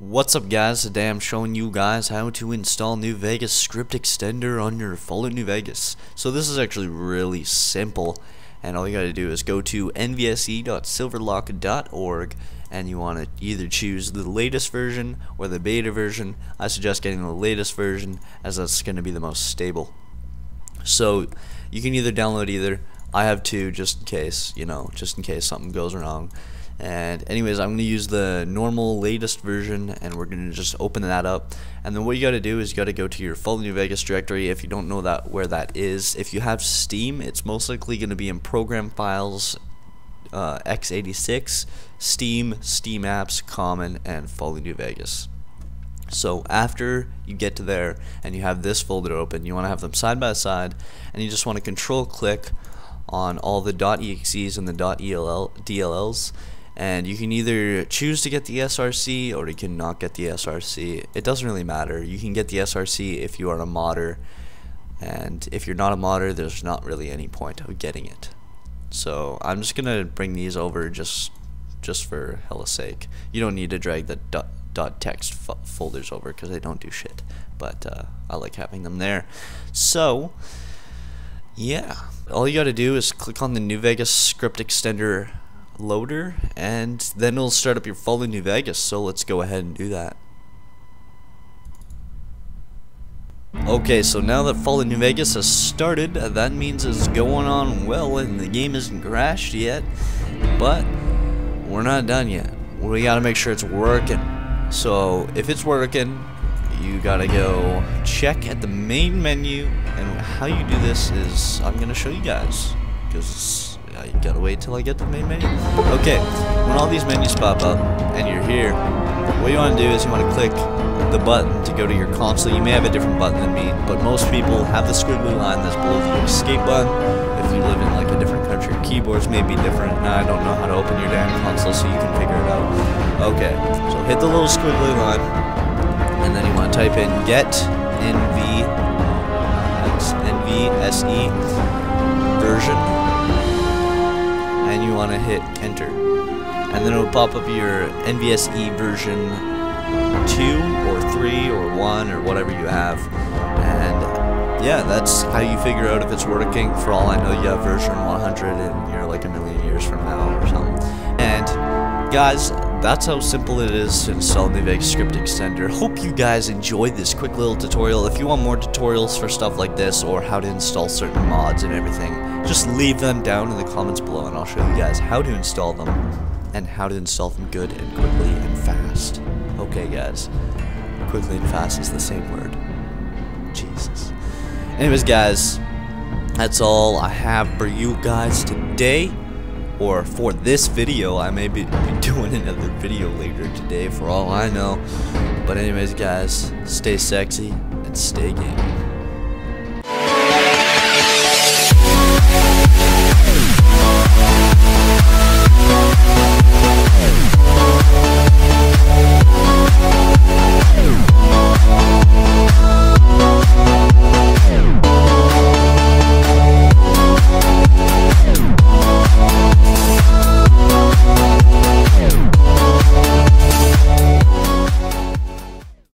What's up guys, today I'm showing you guys how to install New Vegas script extender on your Fallout New Vegas. So this is actually really simple and all you gotta do is go to nvse.silverlock.org and you want to either choose the latest version or the beta version. I suggest getting the latest version as that's going to be the most stable. So you can either download either. I have two just in case, you know, just in case something goes wrong. And anyways, I'm going to use the normal latest version and we're going to just open that up. And then what you got to do is you got to go to your Fallout New Vegas directory if you don't know that where that is. If you have Steam, it's most likely going to be in program files uh, x86, Steam, Steam apps, Common, and Fallout New Vegas. So after you get to there and you have this folder open, you want to have them side by side and you just want to control click on all the .exes and the DLLs and you can either choose to get the SRC or you can not get the SRC. It doesn't really matter. You can get the SRC if you are a modder and if you're not a modder there's not really any point of getting it. So I'm just gonna bring these over just just for hella's sake. You don't need to drag the dot, dot text folders over because they don't do shit. But uh, I like having them there. So yeah, all you gotta do is click on the New Vegas script extender loader and then it'll start up your Fallout New Vegas. So let's go ahead and do that. Okay, so now that Fallout New Vegas has started, that means it's going on well and the game isn't crashed yet, but we're not done yet. We gotta make sure it's working. So if it's working, you gotta go check at the main menu, and how you do this is I'm gonna show you guys, because you gotta wait till I get the main menu. Okay, when all these menus pop up, and you're here, what you wanna do is you wanna click the button to go to your console. You may have a different button than me, but most people have the squiggly line that's below the escape button. If you live in like a different country, keyboards may be different. I don't know how to open your damn console, so you can figure it out. Okay, so hit the little squiggly line, and then you want to type in get nv nvse version, want to hit enter, and then it will pop up your nvse version two or three or one or whatever you have. And yeah, that's how you figure out if it's working. For all I know, you have version 100 and you're like a million years from now or something. And guys, that's how simple it is to install Vegas Script Extender. Hope you guys enjoyed this quick little tutorial. If you want more tutorials for stuff like this or how to install certain mods and everything, just leave them down in the comments below and I'll show you guys how to install them and how to install them good and quickly and fast. Okay, guys. Quickly and fast is the same word. Jesus. Anyways, guys, that's all I have for you guys today. Or for this video, I may be, be doing another video later today for all I know. But anyways, guys, stay sexy and stay gaming.